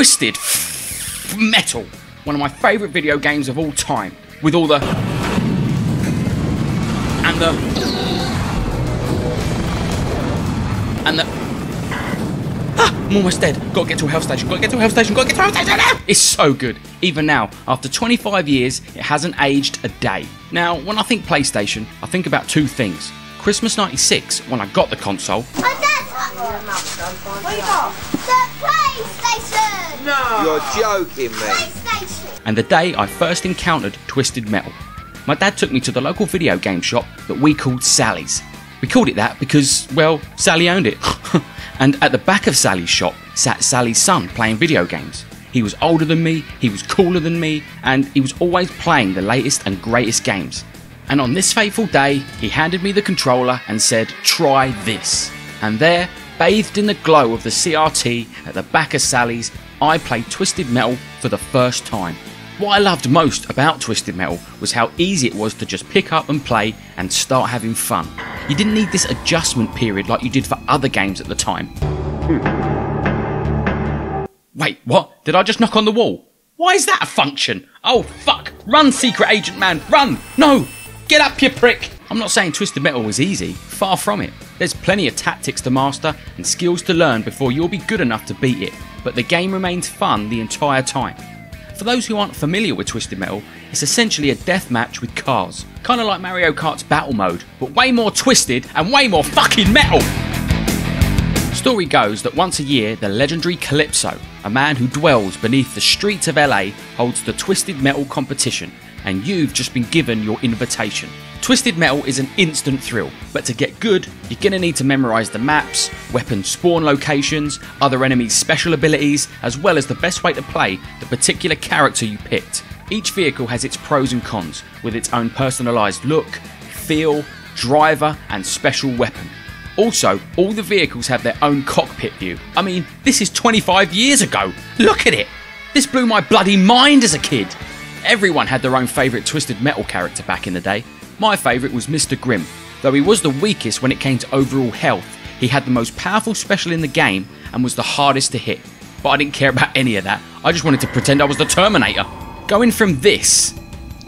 Twisted Metal, one of my favourite video games of all time, with all the. and the. and the. Ah, I'm almost dead. Gotta get to a health station. Gotta get to a health station. Gotta get to a health station. now! It's so good. Even now, after 25 years, it hasn't aged a day. Now, when I think PlayStation, I think about two things. Christmas 96, when I got the console, Oh, that's what. You're joking me. And the day I first encountered Twisted Metal. My dad took me to the local video game shop that we called Sally's. We called it that because, well, Sally owned it. and at the back of Sally's shop sat Sally's son playing video games. He was older than me, he was cooler than me, and he was always playing the latest and greatest games. And on this fateful day, he handed me the controller and said, Try this. And there, bathed in the glow of the CRT at the back of Sally's, I played Twisted Metal for the first time. What I loved most about Twisted Metal was how easy it was to just pick up and play and start having fun. You didn't need this adjustment period like you did for other games at the time. Wait, what? Did I just knock on the wall? Why is that a function? Oh fuck! Run, secret agent man, run! No! Get up, you prick! I'm not saying Twisted Metal was easy, far from it. There's plenty of tactics to master and skills to learn before you'll be good enough to beat it, but the game remains fun the entire time. For those who aren't familiar with Twisted Metal, it's essentially a deathmatch with cars. Kinda like Mario Kart's battle mode, but way more twisted and way more fucking metal! Story goes that once a year, the legendary Calypso, a man who dwells beneath the streets of LA, holds the Twisted Metal competition, and you've just been given your invitation. Twisted Metal is an instant thrill, but to get good, you're gonna need to memorize the maps, weapon spawn locations, other enemies' special abilities, as well as the best way to play the particular character you picked. Each vehicle has its pros and cons, with its own personalized look, feel, driver, and special weapon. Also, all the vehicles have their own cockpit view. I mean, this is 25 years ago. Look at it! This blew my bloody mind as a kid. Everyone had their own favourite Twisted Metal character back in the day. My favourite was Mr. Grimm. Though he was the weakest when it came to overall health, he had the most powerful special in the game and was the hardest to hit. But I didn't care about any of that. I just wanted to pretend I was the Terminator. Going from this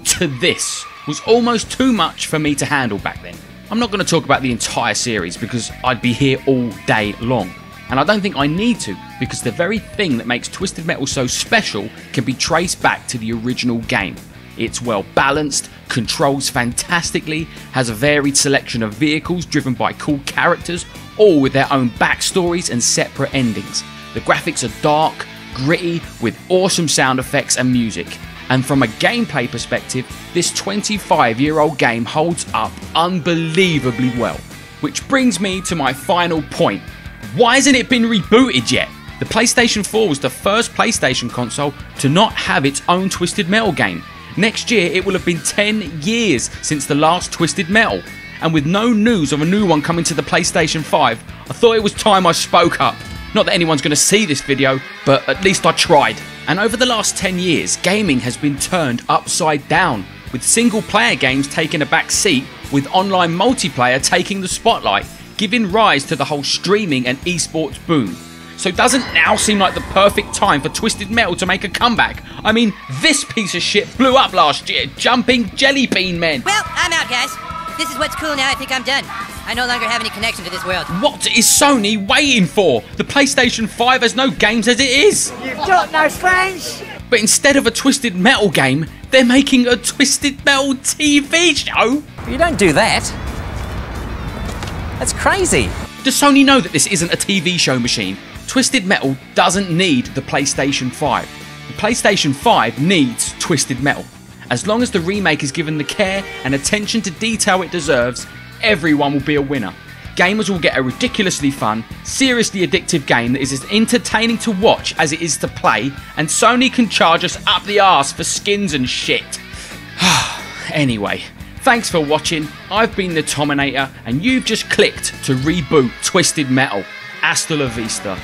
to this was almost too much for me to handle back then. I'm not going to talk about the entire series because I'd be here all day long. And I don't think I need to because the very thing that makes Twisted Metal so special can be traced back to the original game. It's well balanced, controls fantastically, has a varied selection of vehicles driven by cool characters, all with their own backstories and separate endings. The graphics are dark, gritty, with awesome sound effects and music. And from a gameplay perspective, this 25 year old game holds up unbelievably well. Which brings me to my final point. Why hasn't it been rebooted yet? The PlayStation 4 was the first PlayStation console to not have its own Twisted Metal game. Next year, it will have been 10 years since the last Twisted Metal. And with no news of a new one coming to the PlayStation 5, I thought it was time I spoke up. Not that anyone's going to see this video, but at least I tried. And over the last 10 years, gaming has been turned upside down, with single player games taking a back seat, with online multiplayer taking the spotlight, giving rise to the whole streaming and esports boom. So doesn't now seem like the perfect time for Twisted Metal to make a comeback? I mean, this piece of shit blew up last year, jumping jelly bean men. Well, I'm out, guys. This is what's cool now. I think I'm done. I no longer have any connection to this world. What is Sony waiting for? The PlayStation 5 has no games as it is. You've got no friends? But instead of a Twisted Metal game, they're making a Twisted Metal TV show. You don't do that. That's crazy. Does Sony know that this isn't a TV show machine? Twisted Metal doesn't need the PlayStation 5. The PlayStation 5 needs Twisted Metal. As long as the remake is given the care and attention to detail it deserves, everyone will be a winner. Gamers will get a ridiculously fun, seriously addictive game that is as entertaining to watch as it is to play, and Sony can charge us up the arse for skins and shit. anyway, thanks for watching. I've been the Tominator, and you've just clicked to reboot Twisted Metal. Hasta la vista.